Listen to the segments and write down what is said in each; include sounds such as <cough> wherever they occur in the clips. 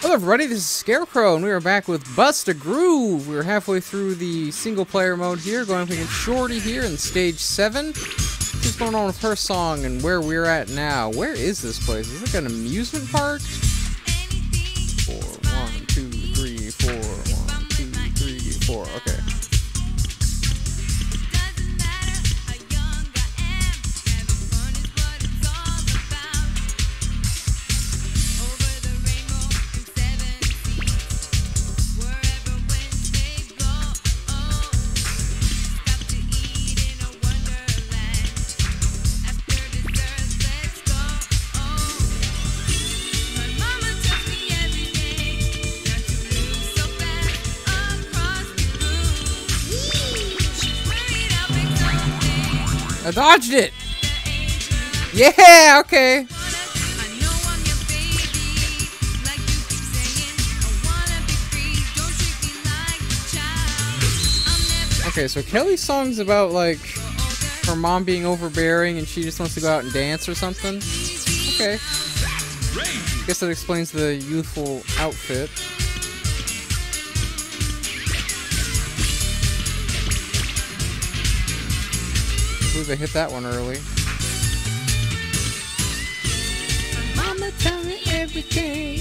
Hello everybody, this is Scarecrow, and we are back with Bust a Groove. We're halfway through the single player mode here, going up against Shorty here in stage 7. What's going on with her song and where we're at now? Where is this place? Is it like an amusement park? I dodged it! Yeah, okay. Okay, so Kelly's song's about like her mom being overbearing and she just wants to go out and dance or something. Okay. I guess that explains the youthful outfit. Believe I hit that one early. Mama tell me everything.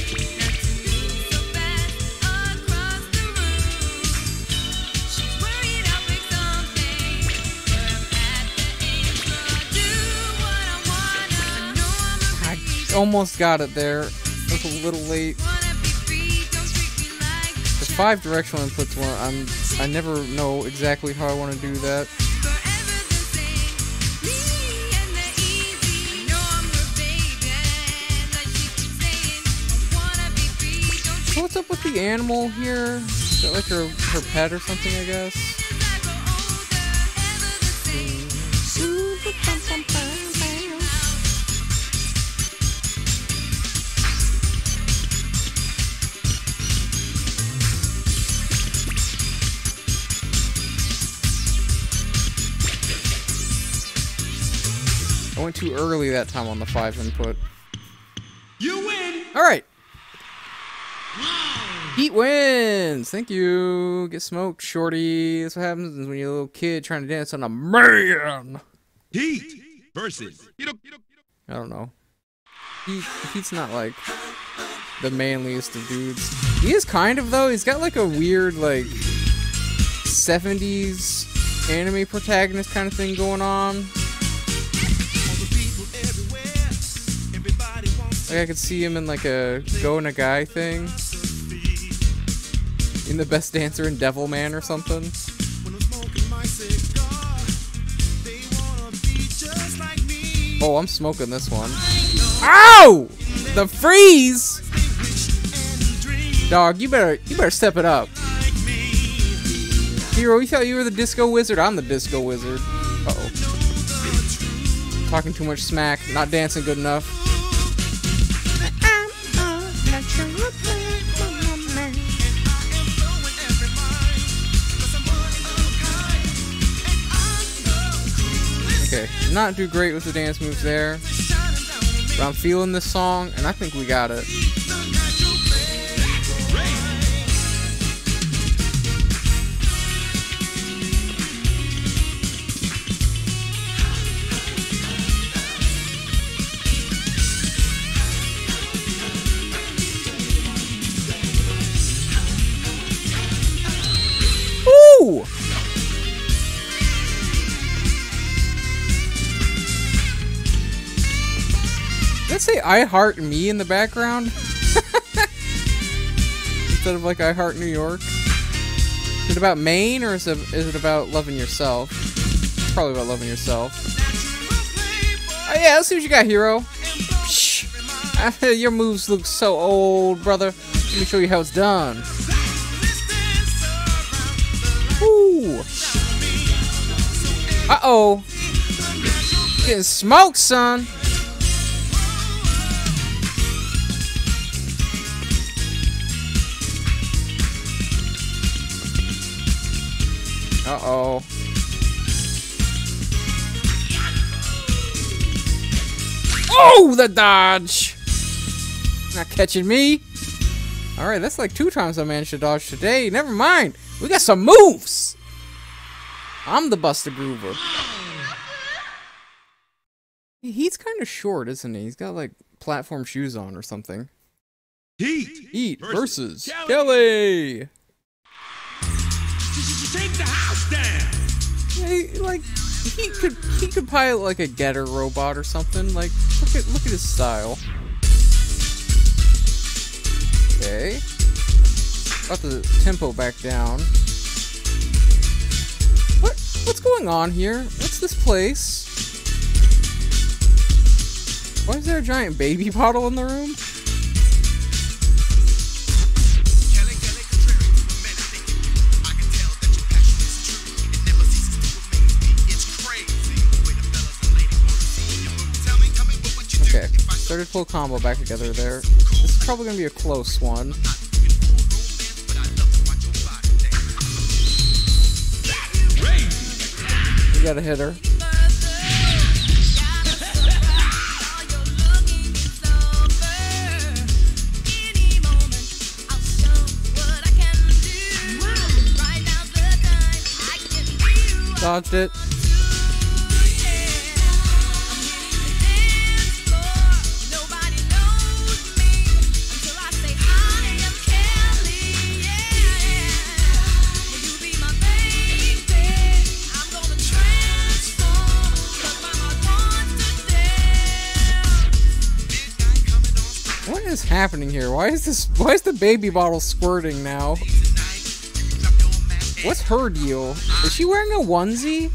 I almost got it there. It was a little late. The five directional inputs one I'm I never know exactly how I want to do that. So what's up with the animal here? Is that like her her pet or something, I guess? I went too early that time on the five input. You win. All Heat wins. Thank you. Get smoked, shorty. That's what happens when you're a little kid trying to dance on a man. Heat versus. You know, you know, I don't know. He he's not like the manliest of dudes. He is kind of though. He's got like a weird like 70s anime protagonist kind of thing going on. Like I could see him in like a Go Nagai thing. In the best dancer in Devilman or something. Oh, I'm smoking this one. Ow! The freeze! Dog, you better you better step it up. Hiro, you thought you were the disco wizard? I'm the disco wizard. Uh oh. Talking too much smack, not dancing good enough. Okay, not do great with the dance moves there. But I'm feeling this song, and I think we got it. Ooh! Say I heart me in the background? <laughs> Instead of like I heart New York? Is it about Maine or is it, is it about loving yourself? Probably about loving yourself. Oh yeah, let's see what you got, Hiro. Shh. <laughs> Your moves look so old, brother. Let me show you how it's done. Ooh. Uh-oh. Getting smoked, son. Uh-oh. Oh, the dodge! Not catching me. Alright, that's like two times I managed to dodge today. Never mind. We got some moves. I'm the Buster Groover. He's kind of short, isn't he? He's got like platform shoes on or something. Heat. Heat versus versus Kelly. Kelly. Take the house down. Yeah, he, like he could he could pilot like a getter robot or something. Like look at look at his style. Okay. Got the tempo back down. What what's going on here? What's this place? Why is there a giant baby <laughs> bottle in the room? Started full combo back together there. This is probably gonna be a close one. to. We got a hitter. Dodged it. Is happening here? Why is this? Why is the baby bottle squirting now? What's her deal? Is she wearing a onesie?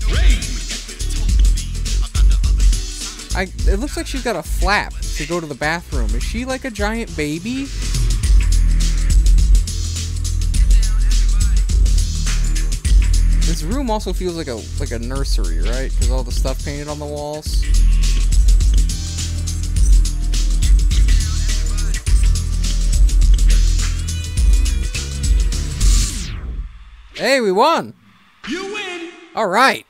I. It looks like she's got a flap to go to the bathroom. Is she like a giant baby? This room also feels like a like a nursery, right? Because all the stuff painted on the walls. Hey, we won! You win. All right.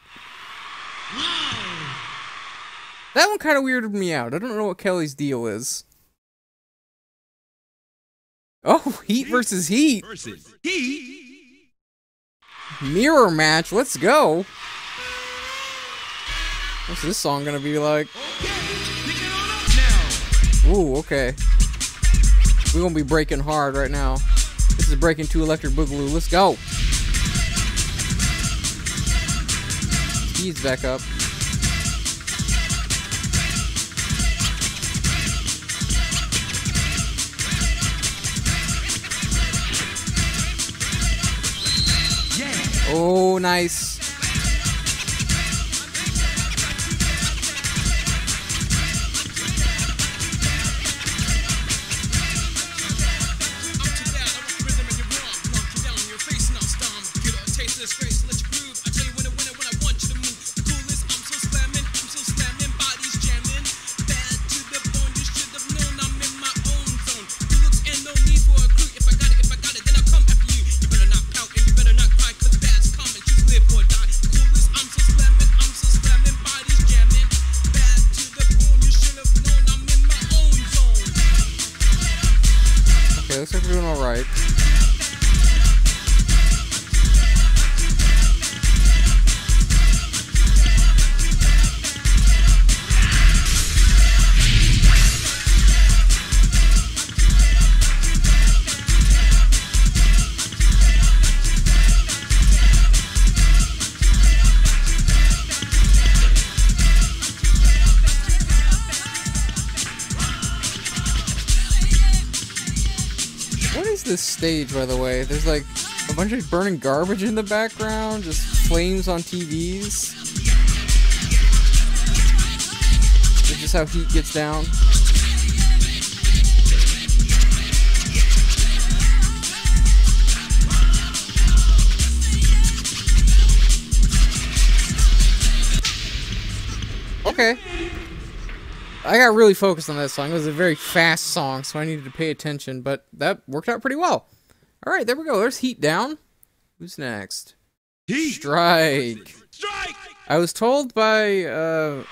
That one kind of weirded me out. I don't know what Kelly's deal is. Oh, <laughs> Heat versus Heat. Versus Heat. Mirror match. Let's go. What's this song gonna be like? Okay. Pick it on up now. Ooh, okay. We're gonna be breaking hard right now. This is breaking two electric boogaloo. Let's go. Speed's back up. Yeah. Oh, nice. Looks like we're doing alright. Stage, by the way? There's like a bunch of burning garbage in the background, just flames on TVs. This is how heat gets down. Okay. I got really focused on that song. It was a very fast song, so I needed to pay attention, but that worked out pretty well. All right, there we go. There's Heat down. Who's next? Heat. Strike. Strike. I was told by uh,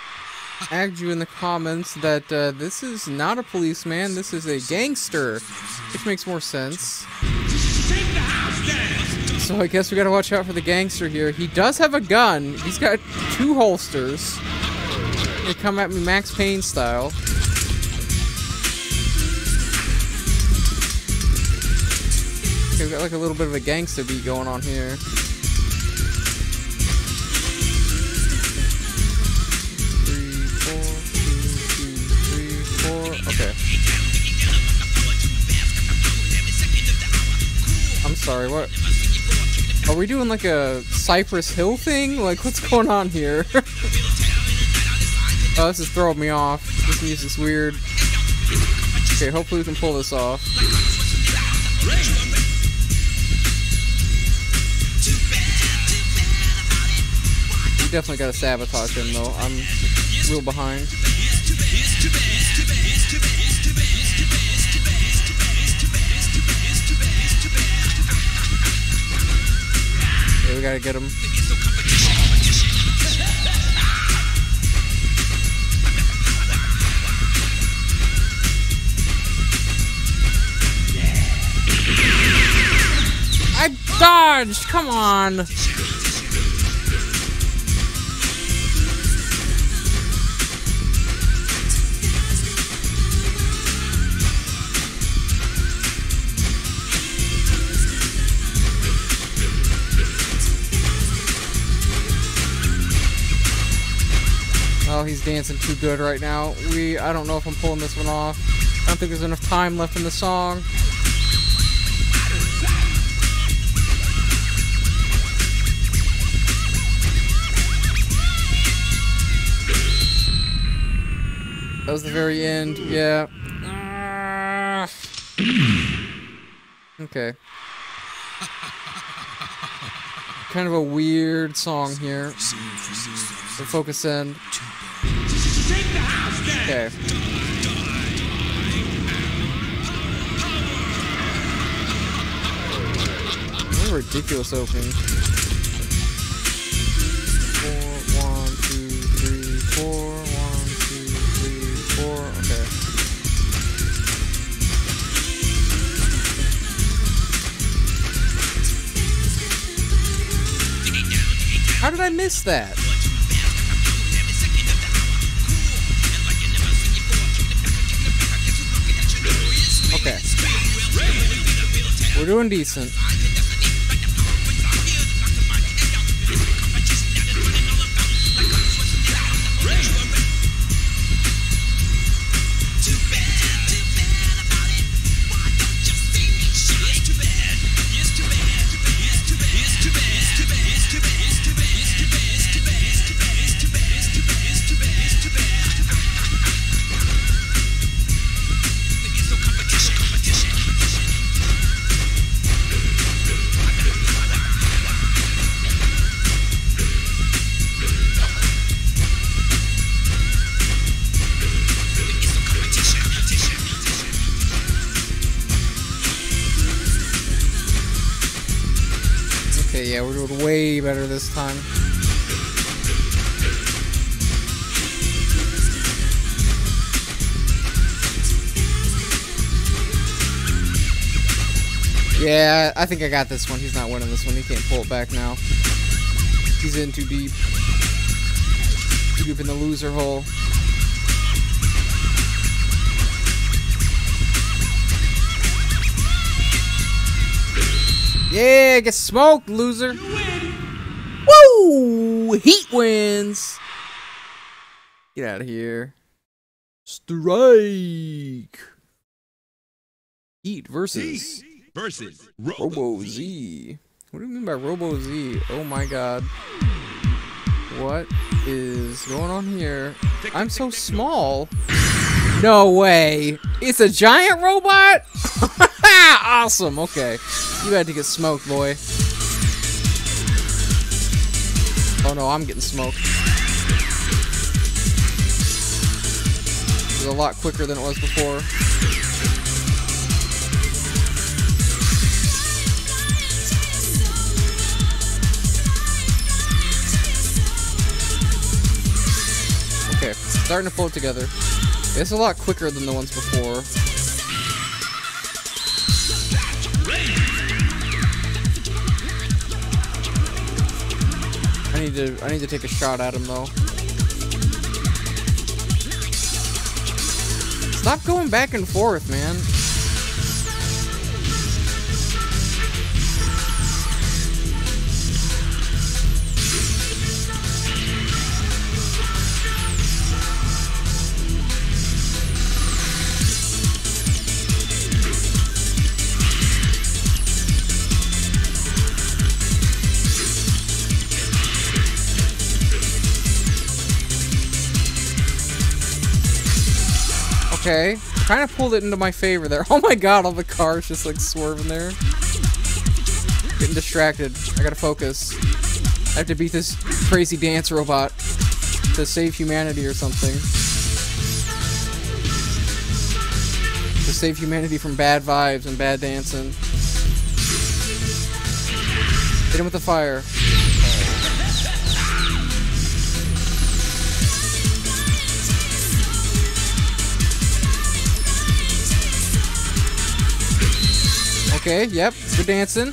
you in the comments that uh, this is not a policeman, this is a gangster, which makes more sense. Take the house down. So I guess we gotta watch out for the gangster here. He does have a gun. He's got two holsters. They come at me Max Payne style. We've got like a little bit of a gangster beat going on here. Okay. I'm sorry, what? Are we doing like a Cypress Hill thing? Like, what's going on here? <laughs> oh, this is throwing me off. This music's weird. Okay, hopefully we can pull this off. Definitely gotta sabotage him though. I'm real behind. Yeah, we gotta get him. I dodged! Come on! Oh, he's dancing too good right now. We, I don't know if I'm pulling this one off. I don't think there's enough time left in the song. That was the very end. Yeah. Ah. <clears throat> Okay. Kind of a weird song here. The focus down. Okay. What a ridiculous opening. Four, one, two, three, four, How did I miss that? Okay. We're doing decent. Yeah, we're doing way better this time. Yeah, I think I got this one. He's not winning this one. He can't pull it back now. He's in too deep. Too deep in the loser hole. Yeah, get smoked, loser. Woo! Heat wins. Get out of here. Strike. Heat versus Versus Robo Z. What do you mean by Robo Z? Oh my god. What is going on here? I'm so small. No way. It's a giant robot? <laughs> Ah, awesome. Okay. You had to get smoked, boy. Oh no, I'm getting smoked. It was a lot quicker than it was before. Okay, starting to float together. It's a lot quicker than the ones before. Need to I need to take a shot at him though. Stop going back and forth, man. Okay. Kind of pulled it into my favor there. <laughs> Oh my god, all the cars just like swerving there. Getting distracted. I gotta focus. I have to beat this crazy dance robot to save humanity or something. To save humanity from bad vibes and bad dancing. Hit him with the fire. Okay, yep, good dancing.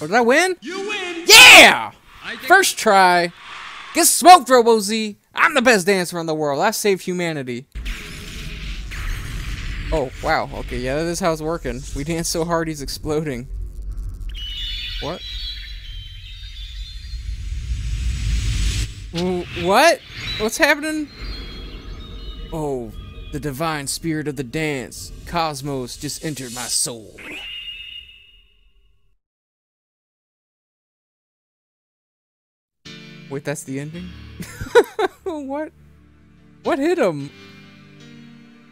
Oh, did I win? You win. Yeah! First try. Get smoked, Robo Z. I'm the best dancer in the world. I saved humanity. Oh, wow. Okay, yeah, that is how it's working. We dance so hard he's exploding. What? What? What's happening? Oh, the divine spirit of the dance. Cosmos just entered my soul. Wait, that's the ending? <laughs> what? What hit him?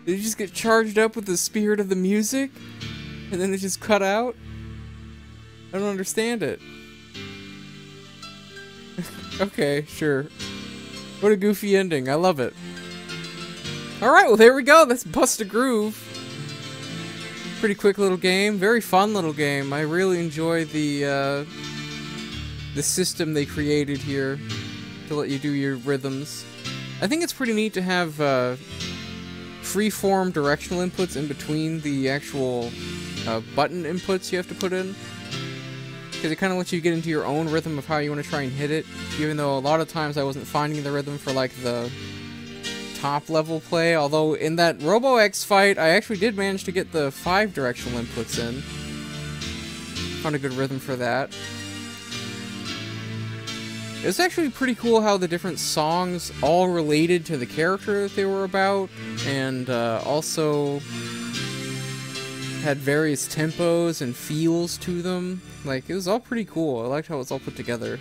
Did he just get charged up with the spirit of the music? And then it just cut out? I don't understand it. Okay, sure. What a goofy ending. I love it. Alright, well there we go. That's Bust a Groove. Pretty quick little game. Very fun little game. I really enjoy the, uh, the system they created here to let you do your rhythms. I think it's pretty neat to have uh, free-form directional inputs in between the actual uh, button inputs you have to put in. Because it kind of lets you get into your own rhythm of how you want to try and hit it. Even though a lot of times I wasn't finding the rhythm for like the top level play. Although in that Robo X fight, I actually did manage to get the five directional inputs in. Found a good rhythm for that. It's actually pretty cool how the different songs all related to the character that they were about, and uh, also had various tempos and feels to them. Like, it was all pretty cool. I liked how it was all put together.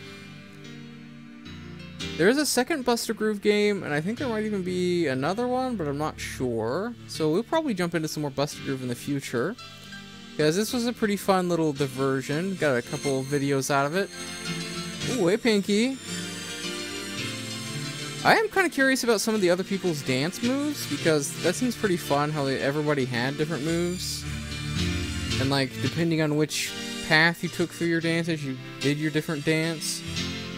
There is a second Bust a Groove game, and I think there might even be another one, but I'm not sure. So we'll probably jump into some more Bust a Groove in the future. Because this was a pretty fun little diversion. Got a couple videos out of it. Ooh, hey, Pinky. I am kind of curious about some of the other people's dance moves, because that seems pretty fun how they, everybody had different moves. And, like, depending on which path you took through your dances, you did your different dance.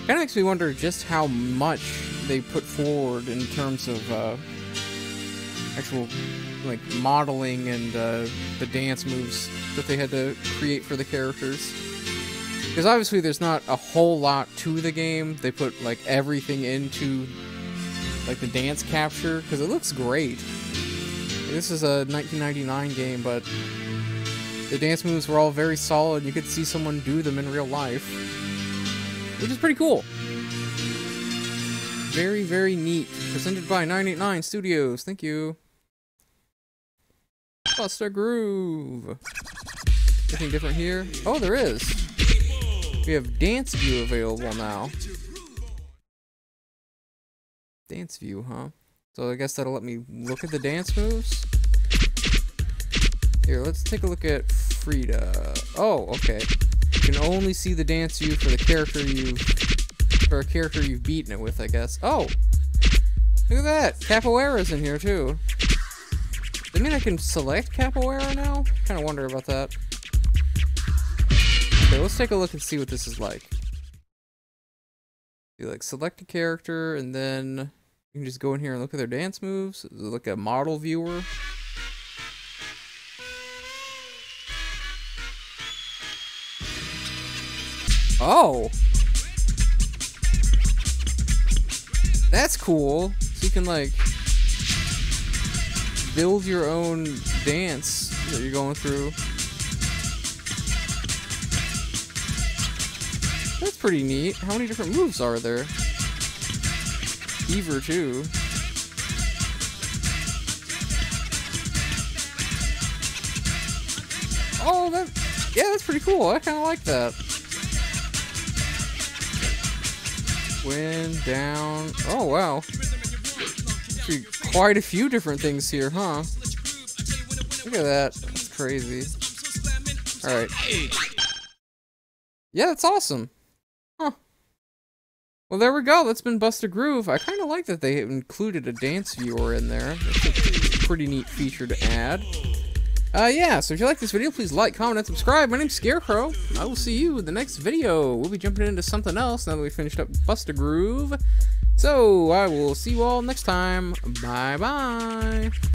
Kind of makes me wonder just how much they put forward in terms of, uh, actual, like, modeling and, uh, the dance moves that they had to create for the characters. Because obviously there's not a whole lot to the game. They put like everything into like the dance capture because it looks great. This is a 1999 game, but the dance moves were all very solid. You could see someone do them in real life, which is pretty cool. Very, very neat. Presented by 989 Studios. Thank you. Bust a Groove. Anything different here? Oh, there is. We have Dance View available now. Dance View, huh? So I guess that'll let me look at the dance moves. Here, let's take a look at Frida. Oh, okay. You can only see the dance view for the character you've... for a character you've beaten it with, I guess. Oh! Look at that! Capoeira's in here too. That mean I can select Capoeira now? Kinda wonder about that. Okay, let's take a look and see what this is like. You like select a character and then you can just go in here and look at their dance moves. Look at model viewer. Oh. That's cool. So you can like build your own dance that you're going through. That's pretty neat. How many different moves are there? Beaver too. Oh, that yeah, that's pretty cool. I kind of like that. Wind down. Oh wow. Quite a few different things here, huh? Look at that. That's crazy. All right. Yeah, that's awesome. Huh. Well, there we go. That's been Bust a Groove. I kind of like that they included a dance viewer in there. That's a pretty neat feature to add. Uh, yeah, so if you like this video, please like, comment, and subscribe. My name's Scarecrow. I will see you in the next video. We'll be jumping into something else now that we finished up Bust a Groove. So, I will see you all next time. Bye-bye.